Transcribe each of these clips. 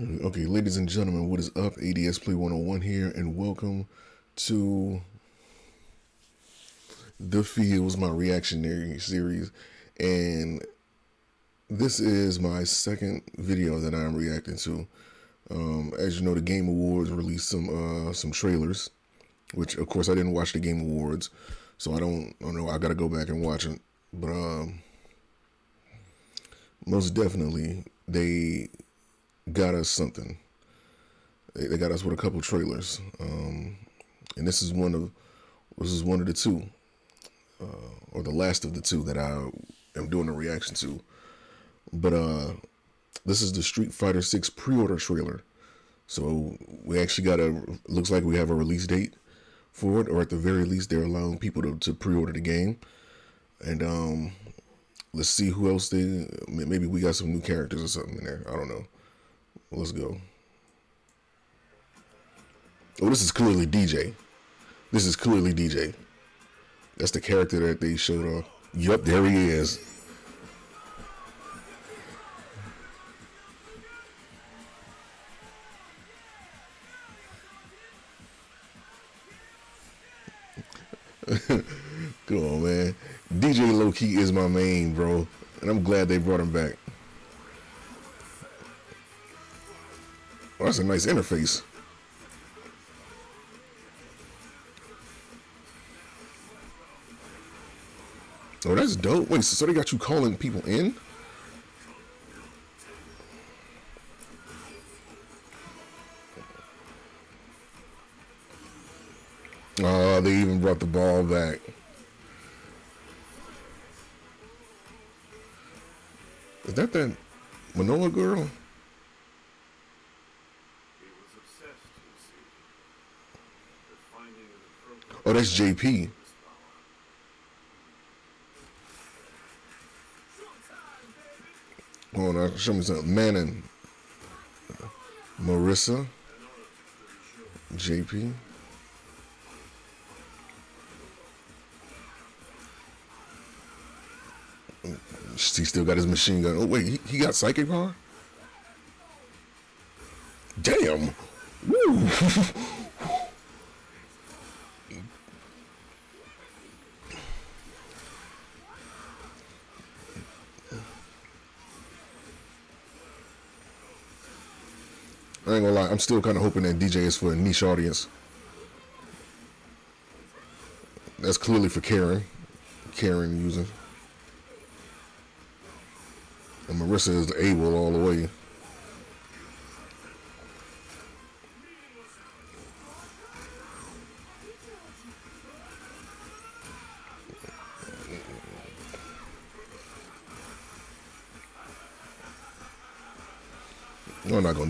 Okay, ladies and gentlemen, what is up? ADS Play 101 here, and welcome to Tha Feels, my reactionary series. And this is my second video that I'm reacting to. Um, as you know, the Game Awards released some uh, some trailers, which of course I didn't watch the Game Awards, so I don't, I don't know. I got to go back and watch it. But um, most definitely, they got us something. They, they got us with a couple trailers, um, and this is one of this is one of the two, uh, or the last of the two that I am doing a reaction to. But uh, this is the Street Fighter Six pre-order trailer. So we actually got a looks like we have a release date for it, or at the very least, they're allowing people to, to pre-order the game. And um, let's see who else they. Maybe we got some new characters or something in there. I don't know. Let's go. Oh, this is clearly Dee Jay. This is clearly Dee Jay. That's the character that they showed off. Yup, there he is. Come on, man. Dee Jay Low Key is my main, bro. And I'm glad they brought him back. That's a nice interface. Oh, that's dope. Wait, so they got you calling people in? Oh, they even brought the ball back. Is that that Manon girl? Oh, that's JP. Hold on, show me something. Manon. Marisa. JP. He still got his machine gun. Oh, wait, he, he got psychic power? Damn. Woo. I ain't gonna lie, I'm still kind of hoping that Dee Jay is for a niche audience. That's clearly for Karin. Karin using. And Marisa is the able all the way.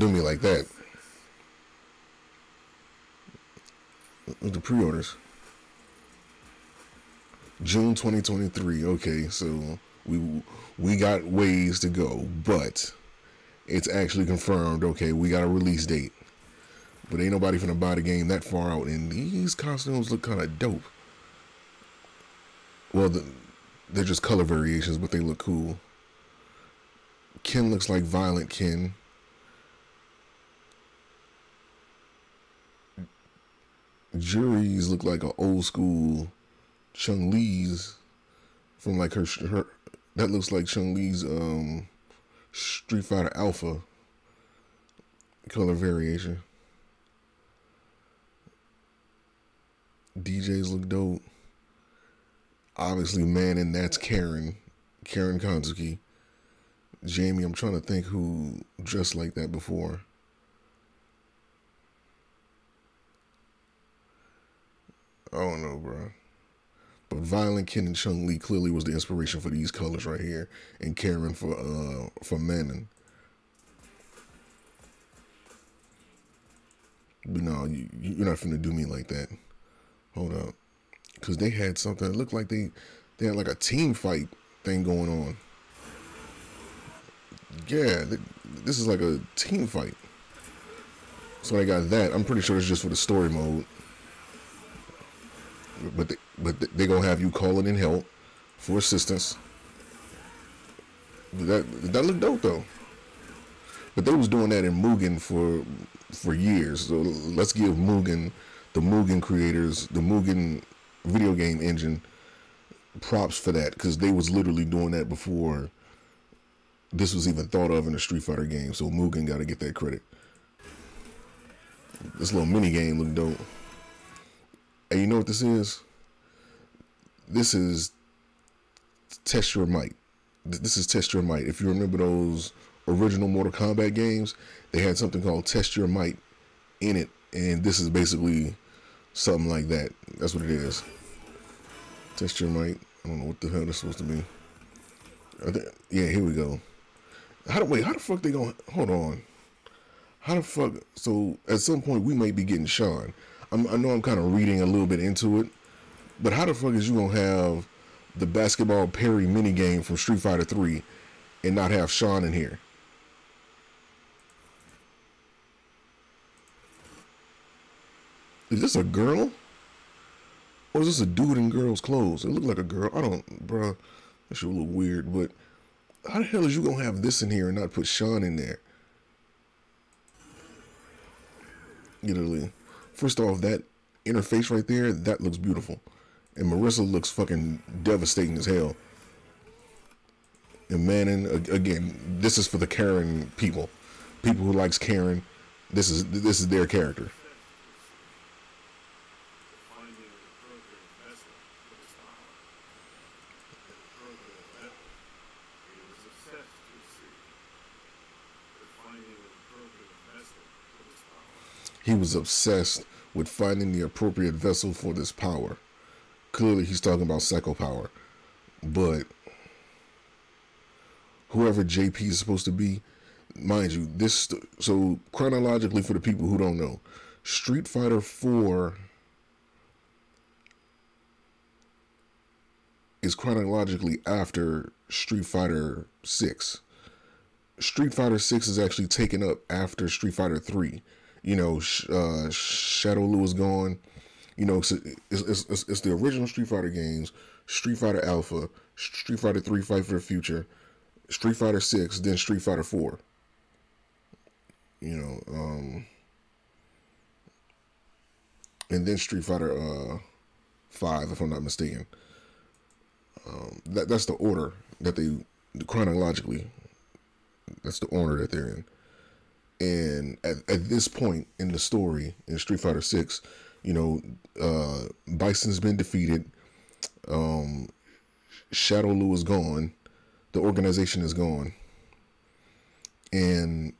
Do me like that. The pre-orders. June 2023. Okay, so we we got ways to go, but it's actually confirmed. Okay, we got a release date, but ain't nobody finna buy the game that far out. And these costumes look kind of dope. Well, the, they're just color variations, but they look cool. Ken looks like Violent Ken. Juri's look like an old school Chun Li's from like her her that looks like Chun Li's um Street Fighter Alpha color variation. Dee Jays look dope. Obviously, man, and that's Karin, Karin Kanzuki. Jamie, I'm trying to think who dressed like that before. I don't know, bro. But Violent Ken and Chun Li clearly was the inspiration for these colors right here, and Karin for uh for Manon. But no, you, you're not finna do me like that. Hold up, because they had something. It looked like they they had like a team fight thing going on. Yeah, they, this is like a team fight. So I got that. I'm pretty sure it's just for the story mode but they, but they gonna have you calling in help for assistance. That that look dope though. But they was doing that in Mugen for for years. So let's give Mugen, the Mugen creators, the Mugen video game engine, props for that because they was literally doing that before this was even thought of in a Street Fighter game. So Mugen got to get that credit. This little mini game looked dope. And you know what this is? This is Test Your Might. This is Test Your Might. If you remember those original Mortal Kombat games, they had something called Test Your Might in it, and this is basically something like that. That's what it is. Test Your Might. I don't know what the hell that's supposed to be. Yeah, here we go. How do wait? How the fuck they gonna Hold on. How the fuck? So at some point we may be getting Sean. I'm, i know I'm kind of reading a little bit into it, but how the fuck is you gonna have the basketball parry mini game from Street Fighter 3 and not have Sean in here? Is this a girl? Or is this a dude in girl's clothes? It looked like a girl. I don't, bruh. That shit little weird, but how the hell is you gonna have this in here and not put Sean in there? Literally. First off, that interface right there, that looks beautiful. And Marisa looks fucking devastating as hell. And Manon, again, this is for the Karin people. People who likes Karin. This is this is their character. He was obsessed with finding the appropriate vessel for this power. Clearly, he's talking about psycho power. But whoever JP is supposed to be, mind you, this so chronologically for the people who don't know, Street Fighter 4 is chronologically after Street Fighter 6. Street Fighter 6 is actually taken up after Street Fighter 3 you know, uh, Shadaloo gone. You know, it's, it's, it's, it's, the original Street Fighter games, Street Fighter Alpha, Street Fighter 3 Fight for the Future, Street Fighter 6, then Street Fighter 4. You know, um, and then Street Fighter uh, 5, if I'm not mistaken. Um, that That's the order that they, chronologically, that's the order that they're in. And at, at this point in the story in Street Fighter Six, you know, uh, Bison's been defeated. Um, Shadaloo is gone. The organization is gone. And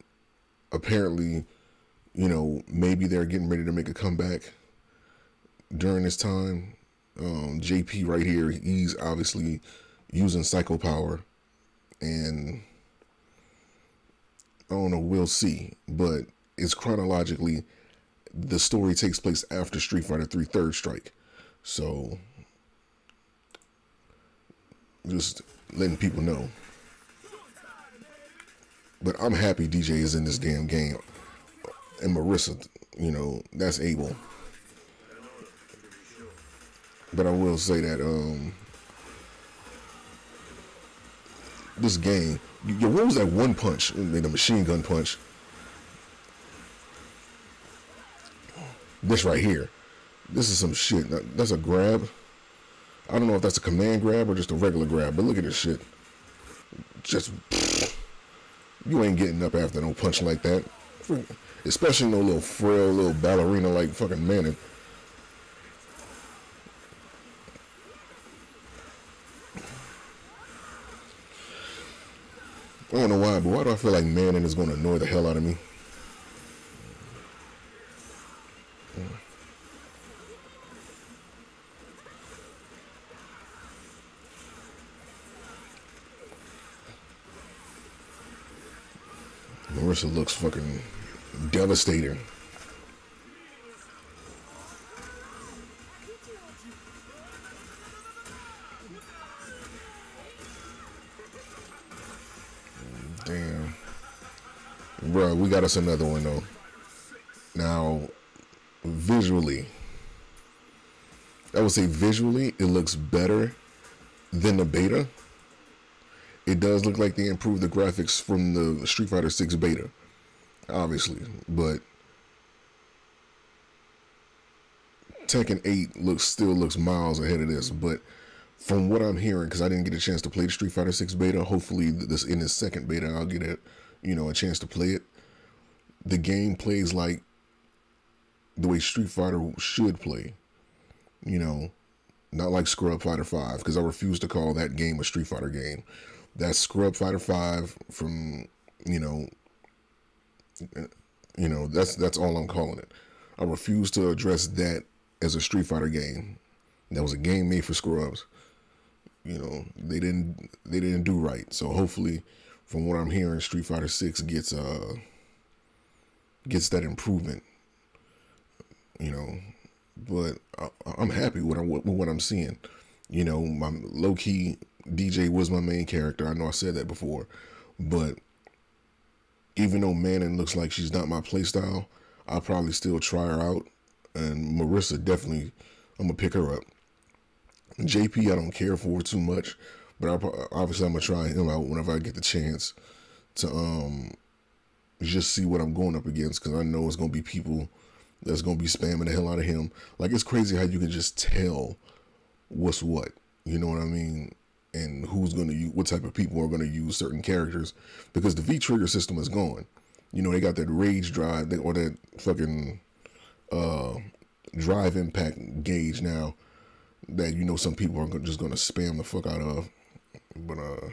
apparently, you know, maybe they're getting ready to make a comeback during this time. Um, JP right here, he's obviously using psycho power and I don't know. We'll see. But it's chronologically, the story takes place after Street Fighter 3 Third Strike. So, just letting people know. But I'm happy Dee Jay is in this damn game. And Marisa, you know, that's able. But I will say that um this game Yo, what was that one punch? The machine gun punch. This right here. This is some shit. That's a grab. I don't know if that's a command grab or just a regular grab, but look at this shit. Just, you ain't getting up after no punch like that. Especially no little frail little ballerina like fucking Manon. I don't know why, but why do I feel like Manon is going to annoy the hell out of me? Marisa looks fucking devastating. Bro, we got us another one though. Now, visually, I would say visually, it looks better than the beta. It does look like they improved the graphics from the Street Fighter 6 beta. obviously, but Tekken 8 looks still looks miles ahead of this, but from what I'm hearing, because I didn't get a chance to play the Street Fighter 6 beta, hopefully this in this second beta I'll get a you know a chance to play it. The game plays like the way Street Fighter should play, you know, not like Scrub Fighter 5, because I refuse to call that game a Street Fighter game. That's Scrub Fighter 5 from you know, you know that's that's all I'm calling it. I refuse to address that as a Street Fighter game. That was a game made for scrubs. You know, they didn't they didn't do right. So hopefully, from what I'm hearing, Street Fighter Six gets uh gets that improvement. You know, but I, am happy with, with what I'm seeing. You know, my low key Dee Jay was my main character. I know I said that before, but even though Manon looks like she's not my playstyle, I'll probably still try her out and Marisa definitely, I'm gonna pick her up. JP, I don't care for too much, but I obviously I'm gonna try him out whenever I get the chance to um just see what I'm going up against because I know it's gonna be people that's gonna be spamming the hell out of him. Like it's crazy how you can just tell what's what. You know what I mean? And who's gonna use what type of people are gonna use certain characters because the V trigger system is gone. You know they got that rage drive or that fucking uh, drive impact gauge now that you know some people are just to spam the fuck out of. But, uh,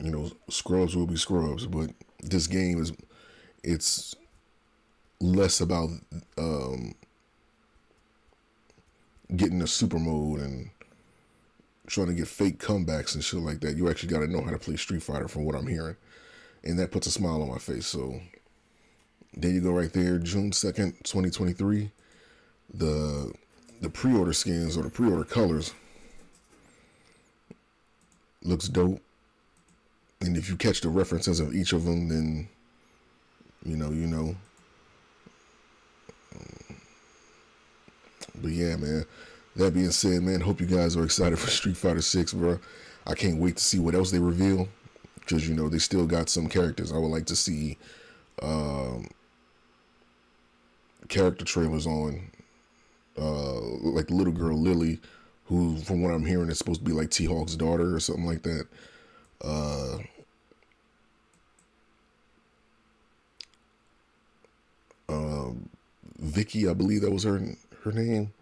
you know, scrubs will be scrubs. But this game is, it's less about um, getting a super mode and trying to get fake comebacks and shit like that. You actually got to know how to play Street Fighter from what I'm hearing. And that puts a smile on my face. So there you go, right there, June second, twenty twenty three. The the pre order skins or the pre order colors looks dope. And if you catch the references of each of them, then you know, you know. But yeah, man. That being said, man, hope you guys are excited for Street Fighter 6, bro. I can't wait to see what else they reveal. Because, you know, they still got some characters I would like to see um, character trailers on, uh, like little girl Lily, who, from what I'm hearing, is supposed to be like T Hawk's daughter or something like that. Uh, um, Vicky, I believe that was her her name.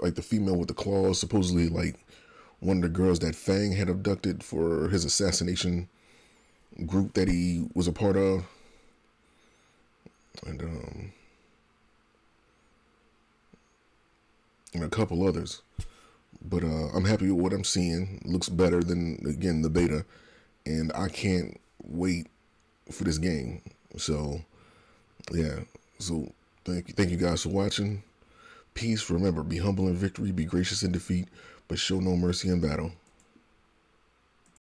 Like the female with the claws, supposedly like one of the girls that Fang had abducted for his assassination group that he was a part of. And um and a couple others. But uh, I'm happy with what I'm seeing. looks better than again the beta, and I can't wait for this game. So, yeah. So thank you, thank you guys for watching. Peace. Remember, be humble in victory, be gracious in defeat, but show no mercy in battle.